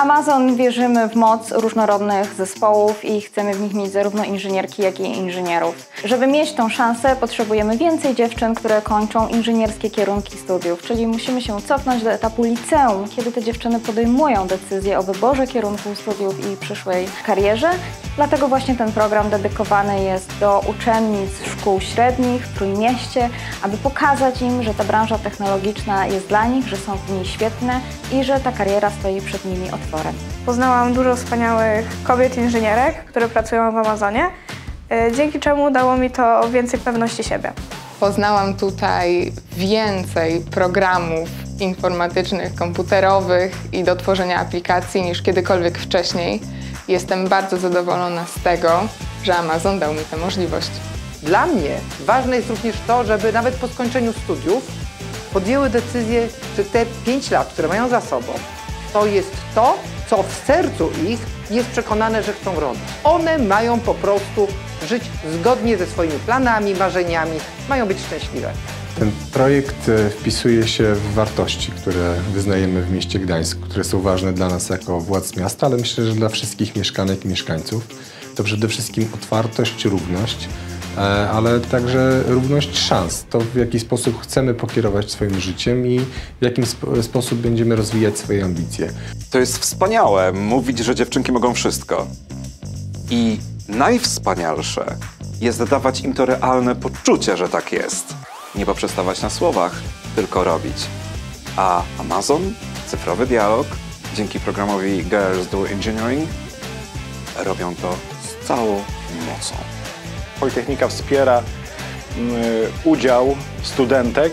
Amazon wierzymy w moc różnorodnych zespołów i chcemy w nich mieć zarówno inżynierki, jak i inżynierów. Żeby mieć tą szansę, potrzebujemy więcej dziewczyn, które kończą inżynierskie kierunki studiów, czyli musimy się cofnąć do etapu liceum, kiedy te dziewczyny podejmują decyzję o wyborze kierunku studiów i przyszłej karierze. Dlatego właśnie ten program dedykowany jest do uczennic szkół średnich w Trójmieście, aby pokazać im, że ta branża technologiczna jest dla nich, że są w niej świetne i że ta kariera stoi przed nimi otworem. Poznałam dużo wspaniałych kobiet inżynierek, które pracują w Amazonie, y, dzięki czemu dało mi to więcej pewności siebie. Poznałam tutaj więcej programów informatycznych, komputerowych i do tworzenia aplikacji niż kiedykolwiek wcześniej. Jestem bardzo zadowolona z tego, że Amazon dał mi tę możliwość. Dla mnie ważne jest również to, żeby nawet po skończeniu studiów podjęły decyzję, że te 5 lat, które mają za sobą, to jest to, co w sercu ich jest przekonane, że chcą robić. One mają po prostu żyć zgodnie ze swoimi planami, marzeniami, mają być szczęśliwe. Ten projekt e, wpisuje się w wartości, które wyznajemy w mieście Gdańsku, które są ważne dla nas jako władz miasta, ale myślę, że dla wszystkich mieszkanek i mieszkańców. To przede wszystkim otwartość, równość, ale także równość szans. To w jaki sposób chcemy pokierować swoim życiem i w jakim sp- sposób będziemy rozwijać swoje ambicje. To jest wspaniałe mówić, że dziewczynki mogą wszystko. I najwspanialsze jest dawać im to realne poczucie, że tak jest. Nie poprzestawać na słowach, tylko robić. A Amazon, cyfrowy dialog, dzięki programowi Girls Do Engineering, robią to z całą mocą. Politechnika wspiera mm, udział studentek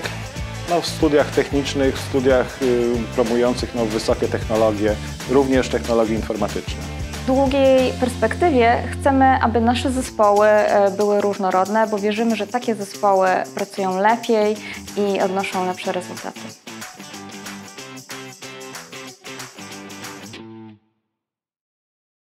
no, w studiach technicznych, w studiach y, promujących no, wysokie technologie, również technologie informatyczne. W długiej perspektywie chcemy, aby nasze zespoły e, były różnorodne, bo wierzymy, że takie zespoły pracują lepiej i odnoszą lepsze rezultaty.